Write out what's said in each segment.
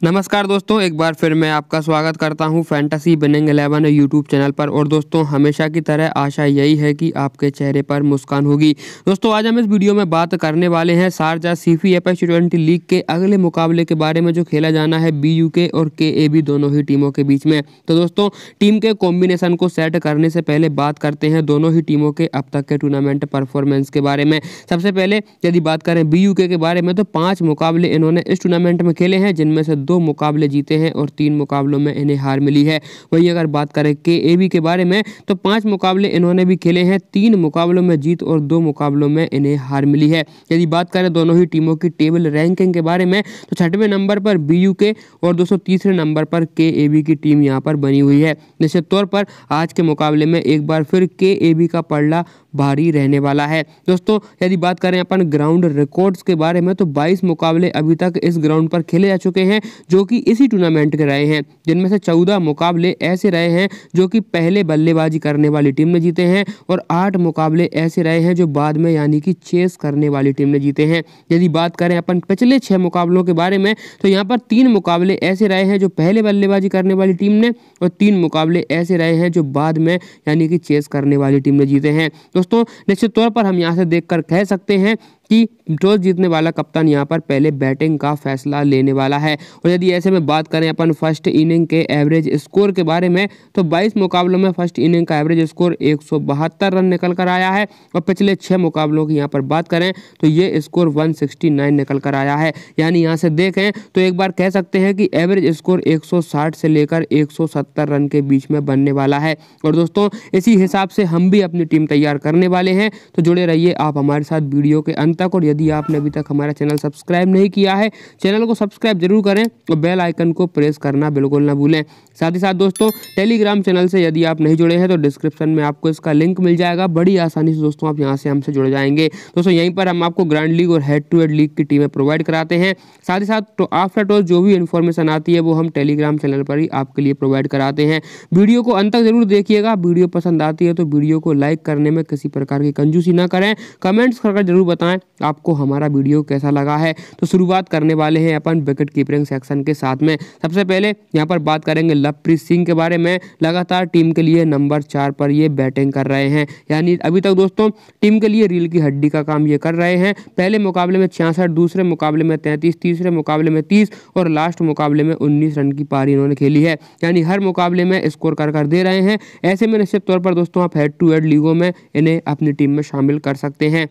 नमस्कार दोस्तों, एक बार फिर मैं आपका स्वागत करता हूँ fantasy winning eleven YouTube channel पर। और दोस्तों, हमेशा की तरह आशा यही है कि आपके चेहरे पर मुस्कान होगी। दोस्तों, आज हम इस वीडियो में बात करने वाले हैं शारजा सीफी एफ़ ट्वेंटी लीग के अगले मुकाबले के बारे में, जो खेला जाना है बी यू के और के ए बी दोनों ही टीमों के बीच में। तो दोस्तों, टीम के कॉम्बिनेशन को सेट करने से पहले बात करते हैं दोनों ही टीमों के अब तक के टूर्नामेंट परफॉर्मेंस के बारे में। सबसे पहले यदि बात करें बी यू के बारे में तो पाँच मुकाबले इन्होंने इस टूर्नामेंट में खेले हैं, जिनमें से दो मुकाबले जीते हैं और तीन मुकाबलों में इन्हें हार मिली है। वहीं अगर बात करें के ए बी के बारे में तो पाँच मुकाबले इन्होंने भी खेले हैं, तीन मुकाबलों में जीत और दो मुकाबलों में इन्हें हार मिली है। यदि बात करें दोनों ही टीमों की टेबल रैंकिंग के बारे में तो छठवें नंबर पर बी यू के और दो तीसरे नंबर पर के ए बी की टीम यहाँ पर बनी हुई है। निश्चित तौर पर आज के मुकाबले में एक बार फिर के ए बी का पड़ला भारी रहने वाला है। दोस्तों, यदि बात करें अपन ग्राउंड रिकॉर्ड्स के बारे में तो 22 मुकाबले अभी तक इस ग्राउंड पर खेले जा चुके हैं, जो कि इसी टूर्नामेंट के रहे हैं। जिनमें से 14 मुकाबले ऐसे रहे हैं, जो कि पहले बल्लेबाजी करने वाली टीम ने जीते हैं, और आठ मुकाबले ऐसे रहे हैं, जो बाद में यानी कि चेस करने वाली टीम ने जीते हैं। यदि बात करें अपन पिछले छः मुकाबलों के बारे में तो यहाँ पर तीन मुकाबले ऐसे रहे हैं, जो पहले बल्लेबाजी करने वाली टीम ने, और तीन मुकाबले ऐसे रहे हैं, जो बाद में यानी कि चेस करने वाली टीम ने जीते हैं। दोस्तों निश्चित तौर पर हम यहाँ से देख कह सकते हैं कि टॉस जीतने वाला कप्तान यहाँ पर पहले बैटिंग का फैसला लेने वाला है। और यदि ऐसे में बात करें अपन फ़र्स्ट इनिंग के एवरेज स्कोर के बारे में तो 22 मुकाबलों में फ़र्स्ट इनिंग का एवरेज स्कोर एक सौ बहत्तर रन निकल कर आया है। और पिछले छः मुकाबलों की यहाँ पर बात करें तो ये स्कोर 169 निकल कर आया है। यानी यहाँ से देखें तो एक बार कह सकते हैं कि एवरेज स्कोर 160 से लेकर 170 रन के बीच में बनने वाला है। और दोस्तों, इसी हिसाब से हम भी अपनी टीम तैयार करने वाले हैं। तो जुड़े रहिए आप हमारे साथ वीडियो के अंत तक, और यदि आपने अभी तक हमारा चैनल सब्सक्राइब नहीं किया है, चैनल को सब्सक्राइब ज़रूर करें और बेल आइकन को प्रेस करना बिल्कुल ना भूलें। साथ ही साथ दोस्तों टेलीग्राम चैनल से यदि आप नहीं जुड़े हैं तो डिस्क्रिप्शन में आपको इसका लिंक मिल जाएगा। बड़ी आसानी से दोस्तों, आप यहाँ से हमसे जुड़ जाएँगे। दोस्तों, यहीं पर हम आपको ग्रैंड लीग और हेड टू हेड लीग की टीमें प्रोवाइड कराते हैं। साथ ही साथ तो आफ्टर टॉस जो भी इन्फॉर्मेशन आती है, वो हम टेलीग्राम चैनल पर ही आपके लिए प्रोवाइड कराते हैं। वीडियो को अंत तक ज़रूर देखिएगा। वीडियो पसंद आती है तो वीडियो को लाइक करने में किसी प्रकार की कंजूसी ना करें। कमेंट्स करके ज़रूर बताएँ। आपको हमारा वीडियो कैसा लगा है? तो शुरुआत करने वाले हैं अपन विकेट कीपरिंग सेक्शन के साथ में। सबसे पहले यहाँ पर बात करेंगे लवप्रीत सिंह के बारे में। लगातार टीम के लिए नंबर चार पर ये बैटिंग कर रहे हैं। यानी अभी तक दोस्तों टीम के लिए रील की हड्डी का काम ये कर रहे हैं। पहले मुकाबले में छियासठ, दूसरे मुकाबले में तैंतीस, तीसरे मुकाबले में तीस और लास्ट मुकाबले में उन्नीस रन की पारी इन्होंने खेली है। यानी हर मुकाबले में स्कोर कर कर दे रहे हैं। ऐसे में निश्चित तौर पर दोस्तों आप हेड टू हेड लीगों में इन्हें अपनी टीम में शामिल कर सकते हैं।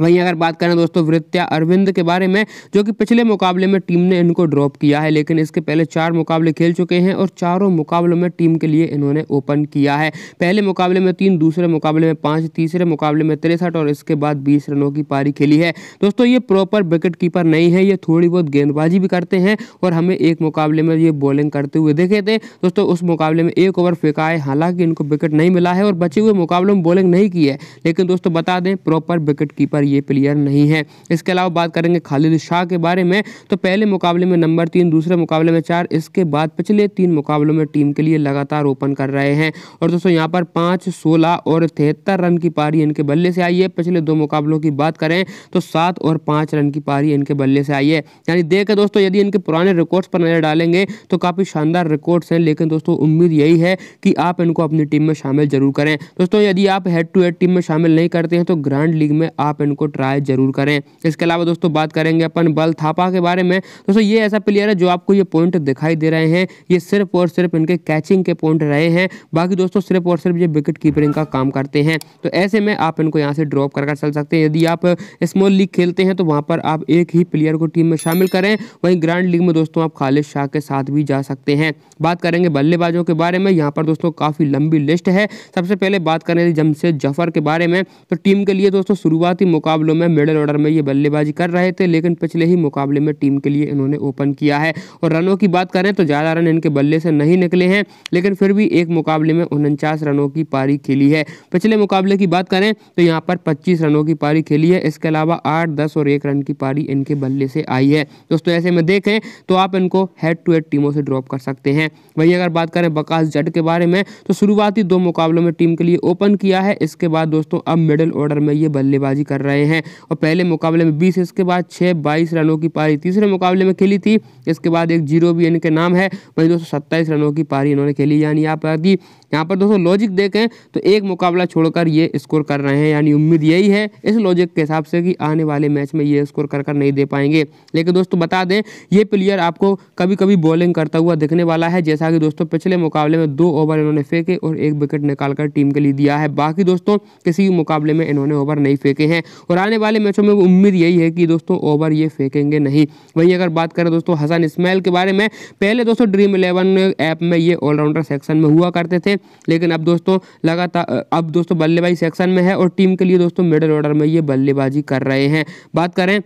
वहीं अगर बात करें दोस्तों वृत्या अरविंद के बारे में, जो कि पिछले मुकाबले में टीम ने इनको ड्रॉप किया है, लेकिन इसके पहले चार मुकाबले खेल चुके हैं और चारों मुकाबलों में टीम के लिए इन्होंने ओपन किया है। पहले मुकाबले में तीन, दूसरे मुकाबले में पाँच, तीसरे मुकाबले में तिरसठ और इसके बाद बीस रनों की पारी खेली है। दोस्तों, ये प्रॉपर विकेट कीपर नहीं है, ये थोड़ी बहुत गेंदबाजी भी करते हैं और हमें एक मुकाबले में ये बॉलिंग करते हुए देखे थे। दोस्तों, उस मुकाबले में एक ओवर फेंका है हालाँकि इनको विकेट नहीं मिला है और बचे हुए मुकाबलों में बॉलिंग नहीं की है। लेकिन दोस्तों, बता दें प्रॉपर विकेट कीपर पर ये प्लेयर नहीं है। इसके अलावा बात करेंगे खालिद शाह के बारे में तो पहले मुकाबले में नंबर तीन, दूसरे मुकाबले में चार, इसके बाद पिछले तीन मुकाबलों में टीम के लिए लगातार ओपन कर रहे हैं। और दोस्तों, यहाँ पर पाँच, सोलह और तिहत्तर रन की पारी इनके बल्ले से आई है। पिछले दो मुकाबलों की बात करें तो सात और पाँच रन की पारी इनके बल्ले से आई है। यानी देख दोस्तों, यदि इनके पुराने रिकॉर्ड्स पर नज़र डालेंगे तो काफ़ी शानदार रिकॉर्ड्स हैं, लेकिन दोस्तों, उम्मीद यही है कि आप इनको अपनी टीम में शामिल ज़रूर करें। दोस्तों, यदि आप हेड टू हेड टीम में शामिल नहीं करते हैं तो ग्रांड लीग में आप इनको ट्राई ज़रूर करें। इसके अलावा दोस्तों बात करेंगे अपन बल थापा के बारे में। दोस्तों ये ऐसा प्लेयर है जो आपको ये पॉइंट दिखाई दे रहे हैं। ये सिर्फ़ और सिर्फ़ इनके कैचिंग के पॉइंट रहे हैं। बाकी दोस्तों सिर्फ़ और सिर्फ़ ये विकेट कीपरिंग का काम करते हैं। तो ऐसे में आप इनको यहाँ से ड्रॉप कर चल सकते हैं। यदि आप स्मॉल लीग खेलते हैं तो वहाँ पर आप एक ही प्लेयर को टीम में शामिल करें। वहीं ग्रांड लीग में दोस्तों आप खालिद शाह के साथ भी जा सकते हैं। बात करेंगे बल्लेबाजों के बारे में। यहाँ पर दोस्तों काफ़ी लंबी लिस्ट है। सबसे पहले बात करें जमशेद ज़फ़र के बारे में। तो टीम के लिए दोस्तों शुरुआती मुकाबलों में मिडल ऑर्डर में ये बल्लेबाजी कर रहे थे, लेकिन पिछले ही मुकाबले में टीम के लिए इन्होंने ओपन किया है। और रनों की बात करें तो ज़्यादा रन इनके बल्ले से नहीं निकले हैं, लेकिन फिर भी एक मुकाबले में उनचास रनों की पारी खेली है। पिछले मुकाबले की बात करें तो यहाँ पर पच्चीस रनों की पारी खेली है, इसके अलावा आठ, दस और एक रन की पारी इनके बल्ले से आई है। दोस्तों, ऐसे में देखें तो आप इनको हेड टू हेड टीमों से ड्रॉप कर सकते हैं। वही अगर बात करें बकास जट के बारे में तो शुरुआती दो मुकाबलों में टीम के लिए ओपन किया है, इसके बाद दोस्तों अब मिडिल ऑर्डर में ये बल्लेबाजी कर रहे रहे हैं और पहले मुकाबले में बीस, इसके बाद छः बाईस रनों की पारी तीसरे मुकाबले में खेली थी। इसके बाद एक ज़ीरो भी इनके नाम है, वहीं सत्ताईस रनों की पारी इन्होंने खेली, यानी आप यदि यहाँ पर दोस्तों लॉजिक देखें तो एक मुकाबला छोड़कर ये स्कोर कर रहे हैं, यानी उम्मीद यही है इस लॉजिक के हिसाब से कि आने वाले मैच में ये स्कोर कर कर नहीं दे पाएँगे। लेकिन दोस्तों बता दें, ये प्लेयर आपको कभी कभी बॉलिंग करता हुआ दिखने वाला है, जैसा कि दोस्तों पिछले मुकाबले में दो ओवर इन्होंने फेंके और एक विकेट निकालकर टीम के लिए दिया है। बाकी दोस्तों, किसी मुकाबले में इन्होंने ओवर नहीं फेंके हैं। और आने वाले मैचों में उम्मीद यही है कि दोस्तों ओवर ये फेंकेंगे नहीं। वहीं अगर बात करें दोस्तों हसन इसमाइल के बारे में, पहले दोस्तों ड्रीम इलेवन ऐप में ये ऑलराउंडर सेक्शन में हुआ करते थे, लेकिन अब दोस्तों लगातार, अब दोस्तों बल्लेबाजी सेक्शन में है और टीम के लिए दोस्तों मिडल ऑर्डर में ये बल्लेबाजी कर रहे हैं। बात करें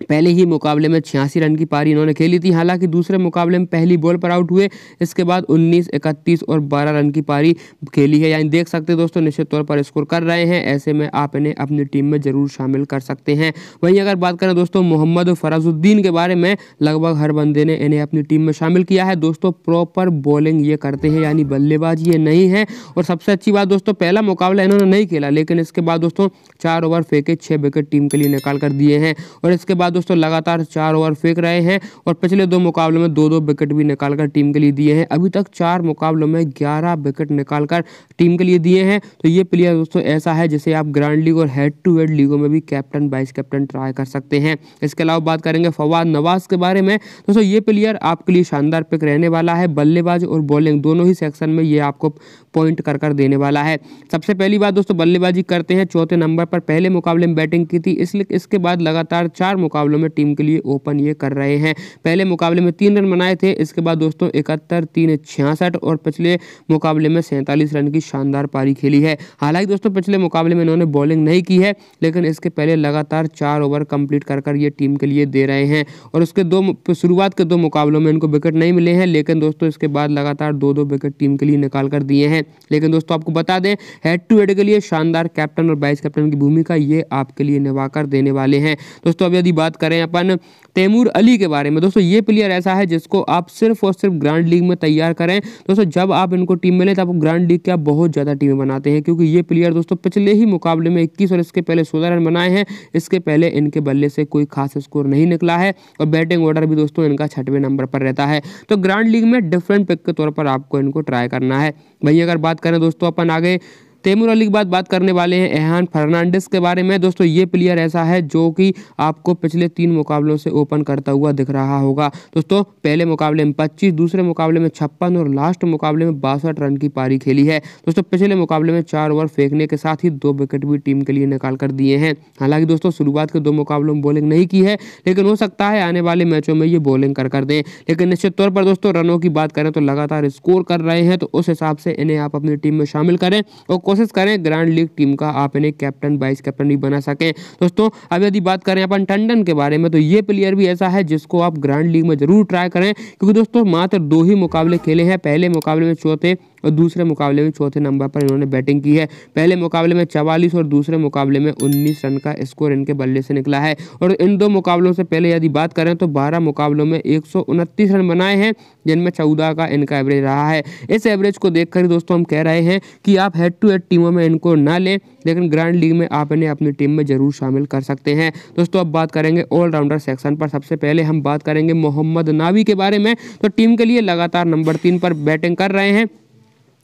पहले ही मुकाबले में छियासी रन की पारी इन्होंने खेली थी हालाँकि दूसरे मुकाबले में पहली बॉल पर आउट हुए। इसके बाद 19, 31 और 12 रन की पारी खेली है। यानी देख सकते हैं दोस्तों निश्चित तौर पर स्कोर कर रहे हैं। ऐसे में आप इन्हें अपनी टीम में ज़रूर शामिल कर सकते हैं। वहीं अगर बात करें दोस्तों मोहम्मद फराजुद्दीन के बारे में लगभग हर बंदे ने इन्हें अपनी टीम में शामिल किया है। दोस्तों प्रॉपर बॉलिंग ये करते हैं यानी बल्लेबाज ये नहीं है। और सबसे अच्छी बात दोस्तों पहला मुकाबला इन्होंने नहीं खेला लेकिन इसके बाद दोस्तों चार ओवर फेंके छः विकेट टीम के लिए निकाल कर दिए हैं। और इसके बाद दोस्तों लगातार चार ओवर फेंक रहे हैं और पिछले दो मुकाबलों में दो दो विकेट भी निकालकर टीम के लिए दिए हैं। अभी तक चार मुकाबलों में ग्यारह विकेट निकालकर टीम के लिए दिए हैं। तो ये प्लेयर दोस्तों ऐसा है जिसे आप ग्रांड लीग और हेड टू हेड लीगों में भी कैप्टन, वाइस कैप्टन ट्राई कर सकते हैं। इसके अलावा बात करेंगे फवाद नवाज़ के बारे में। दोस्तों ये प्लेयर आपके लिए शानदार पिक रहने वाला है। बल्लेबाज और बॉलिंग दोनों ही सेक्शन में ये आपको पॉइंट कर कर देने वाला है। सबसे पहली बात दोस्तों बल्लेबाजी करते हैं। चौथे नंबर पर पहले मुकाबले में बैटिंग की थी। इसलिए इसके बाद लगातार चार मुकाबलों में टीम के लिए ओपन ये कर रहे हैं। पहले मुकाबले में तीन रन बनाए थे, इसके बाद दोस्तों इकहत्तर, तीन छियासठ और पिछले मुकाबले में सैंतालीस रन की शानदार पारी खेली है। हालाँकि दोस्तों पिछले मुकाबले में इन्होंने बॉलिंग नहीं की है, लेकिन इसके पहले लगातार चार ओवर कंप्लीट कर कर ये टीम के लिए दे रहे हैं। और उसके दो शुरुआत के दो मुकाबलों में इनको विकेट नहीं मिले हैं, लेकिन दोस्तों इसके बाद लगातार दो दो विकेट टीम के लिए निकाल कर दिए हैं। लेकिन दोस्तों आपको बता दें हेड टू हेड के लिए शानदार कैप्टन और वाइस कैप्टन की भूमिका ये आपके लिए निभा देने वाले हैं। दोस्तों अब यदि बात करें अपन तैमूर अली के बारे में। दोस्तों, ये प्लेयर ऐसा है जिसको आप सिर्फ़ और सिर्फ़ ग्रांड लीग में तैयार करें। दोस्तों, जब आप इनको टीम में लें तब ग्रांड लीग क्या बहुत ज़्यादा टीमें बनाते हैं, क्योंकि ये प्लेयर दोस्तों पिछले ही मुकाबले में इक्कीस और इसके पहले सोलह रन बनाए हैं। इसके पहले इनके बल्ले से कोई खास स्कोर नहीं निकला है और बैटिंग ऑर्डर भी दोस्तों इनका छठवें नंबर पर रहता है। तो ग्रांड लीग में डिफरेंट पिक के तौर पर आपको इनको ट्राई करना है। वही अगर बात करें दोस्तों, अपन आगे तैमूर अली के बाद बात करने वाले हैं एहान फर्नांडिस के बारे में। दोस्तों, ये प्लेयर ऐसा है जो कि आपको पिछले तीन मुकाबलों से ओपन करता हुआ दिख रहा होगा। दोस्तों, पहले मुकाबले में पच्चीस, दूसरे मुकाबले में छप्पन और लास्ट मुकाबले में बासठ रन की पारी खेली है। दोस्तों, पिछले मुकाबले में चार ओवर फेंकने के साथ ही दो विकेट भी टीम के लिए निकाल कर दिए हैं। हालाँकि दोस्तों, शुरुआत के दो मुकाबलों में बॉलिंग नहीं की है, लेकिन हो सकता है आने वाले मैचों में ये बॉलिंग कर कर दें। लेकिन निश्चित तौर पर दोस्तों, रनों की बात करें तो लगातार स्कोर कर रहे हैं तो उस हिसाब से इन्हें आप अपनी टीम में शामिल करें और कोशिश करें ग्रांड लीग टीम का आप इन्हें कैप्टन, वाइस कैप्टन भी बना सकें। दोस्तों, अब यदि बात करें अपन टंडन के बारे में तो ये प्लेयर भी ऐसा है जिसको आप ग्रांड लीग में ज़रूर ट्राई करें, क्योंकि दोस्तों, मात्र दो ही मुकाबले खेले हैं। पहले मुकाबले में चौथे और दूसरे मुकाबले में चौथे नंबर पर इन्होंने बैटिंग की है। पहले मुकाबले में चवालीस और दूसरे मुकाबले में उन्नीस रन का स्कोर इनके बल्ले से निकला है। और इन दो मुकाबलों से पहले यदि बात करें तो बारह मुकाबलों में एक सौ उनतीस रन बनाए हैं, जिनमें चौदह का इनका एवरेज रहा है। इस एवरेज को देखकर दोस्तों हम कह रहे हैं कि आप हेड टू हेड टीमों में इनको ना लें, लेकिन ग्रैंड लीग में आप इन्हें अपनी टीम में ज़रूर शामिल कर सकते हैं। दोस्तों अब बात करेंगे ऑलराउंडर सेक्शन पर। सबसे पहले हम बात करेंगे मोहम्मद नावी के बारे में। तो टीम के लिए लगातार नंबर तीन पर बैटिंग कर रहे हैं।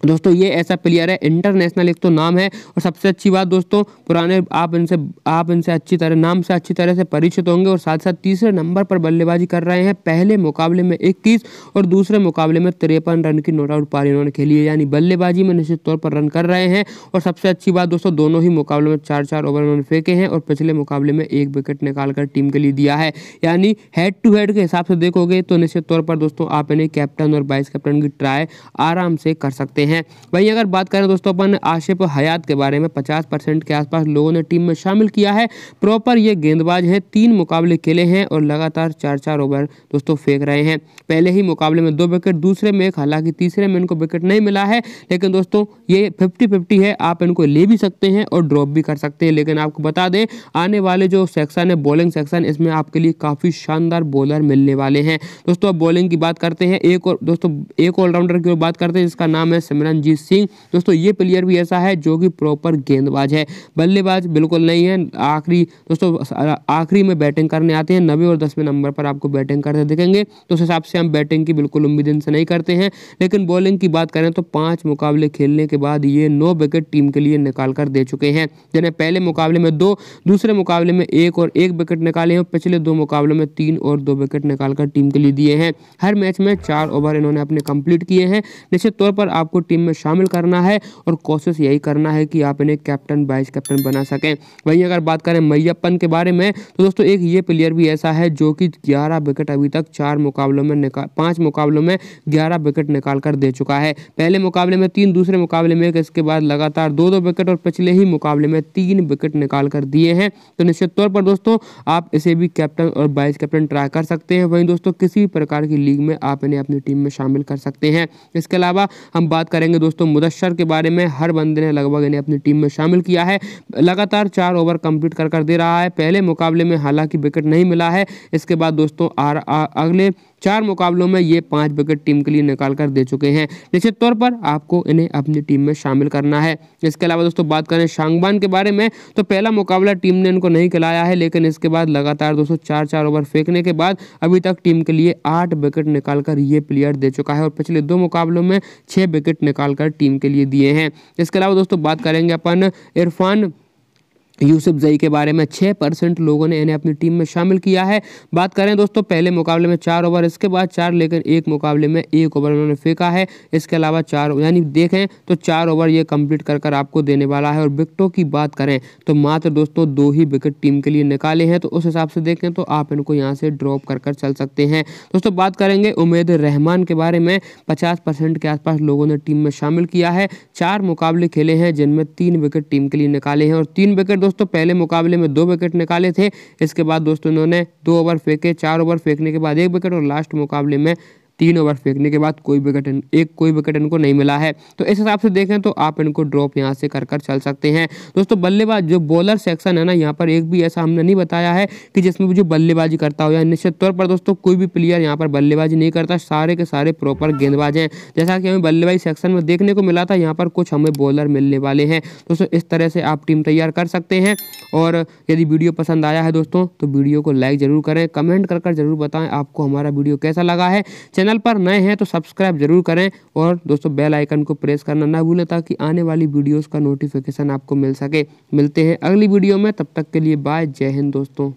दोस्तों, ये ऐसा प्लेयर है इंटरनेशनल एक तो नाम है, और सबसे अच्छी बात दोस्तों, पुराने आप इनसे आप इनसे अच्छी तरह, नाम से अच्छी तरह से परिचित होंगे, और साथ साथ तीसरे नंबर पर बल्लेबाजी कर रहे हैं, पहले मुकाबले में इक्कीस, और दूसरे मुकाबले में तिरपन रन की नोट आउट पारी इन्होंने खेली है, यानी बल्लेबाजी में निश्चित तौर पर रन कर रहे हैं, और सबसे अच्छी बात दोस्तों, दोनों ही मुकाबले में चार चार ओवर उन्होंने फेंके हैं, और पिछले मुकाबले में एक विकेट निकालकर टीम के लिए दिया है, यानी हेड टू हेड के हिसाब से देखोगे तो निश्चित तौर पर दोस्तों, आप इन्हें कैप्टन और वाइस कैप्टन की ट्राई आराम से कर सकते हैं। हैं। वहीं अगर बात करें दोस्तों अपन आशिफ हयात के बारे में, पचास के आसपास लोगों ने टीम में शामिल किया है। प्रॉपर ये गेंदबाज है, तीन मुकाबले खेले हैं और लगातार चार चार ओवर दोस्तों फेंक रहे हैं। पहले ही मुकाबले में दो विकेट, दूसरे में एक, हालाँकि तीसरे में इनको विकेट नहीं मिला है, लेकिन दोस्तों ये फिफ्टी फिफ्टी है, आप इनको ले भी सकते हैं और ड्रॉप भी कर सकते हैं। लेकिन आपको बता दें, आने वाले जो सेक्शन है, बॉलिंग सेक्शन, इसमें आपके लिए काफ़ी शानदार बॉलर मिलने वाले हैं। दोस्तों अब बॉलिंग की बात करते हैं, एक और, दोस्तों एक ऑलराउंडर की बात करते हैं, जिसका नाम है सिमरनजीत सिंह। दोस्तों, ये प्लेयर भी ऐसा है जो कि प्रॉपर गेंदबाज है। बल्लेबाज बिल्कुल नहीं है। आखिरी, दोस्तों आखिरी में बैटिंग करने आते हैं। नवे और दसवें नंबर पर आपको बैटिंग करते दिखेंगे। तो उस हिसाब से हम बैटिंग की बिल्कुल उम्मीद इनसे नहीं करते हैं। लेकिन बॉलिंग की बात करें तो पाँच मुकाबले खेलने के बाद ये नौ विकेट टीम के लिए निकाल कर दे चुके हैं। जिन्हें पहले मुकाबले में दो, दूसरे मुकाबले में एक और एक विकेट निकाले हैं। पिछले दो मुकाबलों में तीन और दो विकेट निकालकर टीम के लिए दिए हैं। हर मैच में चार ओवर इन्होंने अपने कंप्लीट किए हैं। निश्चित तौर पर आपको टीम में शामिल करना है और कोशिश यही करना है कि आप इन्हें कैप्टन, वाइस कैप्टन बना सकें। वहीं अगर बात करें मैयप्पन के बारे में तो दोस्तों एक ये प्लेयर भी ऐसा है जो कि ग्यारह विकेट अभी तक चार मुकाबलों में निकाल पाँच मुकाबलों में ग्यारह विकेट निकाल कर दे चुका है। पहले मुकाबले में तीन, दूसरे मुकाबले में इसके बाद लगातार दो दो विकेट और पिछले ही मुकाबले में तीन विकेट निकाल कर दिए हैं। तो निश्चित तौर पर दोस्तों, आप इसे भी कैप्टन और वाइस कैप्टन ट्राई कर सकते हैं। वहीं दोस्तों, किसी भी प्रकार की लीग में आप इन्हें अपनी टीम में शामिल कर सकते हैं। इसके अलावा हम बात करेंगे दोस्तों। मुदस्सर के बारे में हर बंदे ने लगभग इन्हें अपनी टीम में शामिल किया है। लगातार चार ओवर कंप्लीट कर कर दे रहा है। पहले मुकाबले में हालाँकि विकेट नहीं मिला है। इसके बाद दोस्तों अगले चार मुकाबलों में ये पाँच विकेट टीम के लिए निकाल कर दे चुके हैं। निश्चित तौर पर आपको इन्हें अपनी टीम में शामिल करना है। इसके अलावा दोस्तों, बात करें शांगबान के बारे में तो पहला मुकाबला टीम ने इनको नहीं खिलाया है, लेकिन इसके बाद लगातार दोस्तों चार चार ओवर फेंकने के बाद अभी तक टीम के लिए आठ विकेट निकालकर ये प्लेयर दे चुका है और पिछले दो मुकाबलों में छह विकेट निकालकर टीम के लिए दिए हैं। इसके अलावा दोस्तों, बात करेंगे अपन इरफान यूसुफ जई के बारे में छः परसेंट लोगों ने इन्हें अपनी टीम में शामिल किया है। बात करें दोस्तों, पहले मुकाबले में चार ओवर, इसके बाद चार लेकिन एक मुकाबले में एक ओवर उन्होंने फेंका है। इसके अलावा चार, यानी देखें तो चार ओवर ये कंप्लीट कर कर आपको देने वाला है। और विकटों की बात करें तो मात्र दोस्तों दो ही विकेट टीम के लिए निकाले हैं। तो उस हिसाब से देखें तो आप इनको यहाँ से ड्रॉप कर कर चल सकते हैं। दोस्तों बात करेंगे उमेद रहमान के बारे में। पचास के आसपास लोगों ने टीम में शामिल किया है। चार मुकाबले खेले हैं जिनमें तीन विकेट टीम के लिए निकाले हैं। और तीन विकेट दोस्तों, पहले मुकाबले में दो विकेट निकाले थे। इसके बाद दोस्तों, इन्होंने दो ओवर फेंके, चार ओवर फेंकने के बाद एक विकेट और लास्ट मुकाबले में तीन ओवर फेंकने के बाद कोई विकेट एक कोई विकेट इनको नहीं मिला है। तो इस हिसाब से देखें तो आप इनको ड्रॉप यहाँ से कर कर चल सकते हैं। दोस्तों, बल्लेबाज, जो बॉलर सेक्शन है ना, यहाँ पर एक भी ऐसा हमने नहीं बताया है कि जिसमें जो बल्लेबाजी करता हो। या निश्चित तौर पर दोस्तों, कोई भी प्लेयर यहाँ पर बल्लेबाजी नहीं करता, सारे के सारे प्रॉपर गेंदबाज हैं। जैसा कि हमें बल्लेबाजी सेक्शन में देखने को मिला था, यहाँ पर कुछ हमें बॉलर मिलने वाले हैं। दोस्तों, इस तरह से आप टीम तैयार कर सकते हैं। और यदि वीडियो पसंद आया है दोस्तों तो वीडियो को लाइक ज़रूर करें। कमेंट कर कर ज़रूर बताएँ आपको हमारा वीडियो कैसा लगा है। चैनल पर नए हैं तो सब्सक्राइब ज़रूर करें और दोस्तों बेल आइकन को प्रेस करना ना भूलें ताकि आने वाली वीडियोस का नोटिफिकेशन आपको मिल सके। मिलते हैं अगली वीडियो में, तब तक के लिए बाय जय हिंद दोस्तों।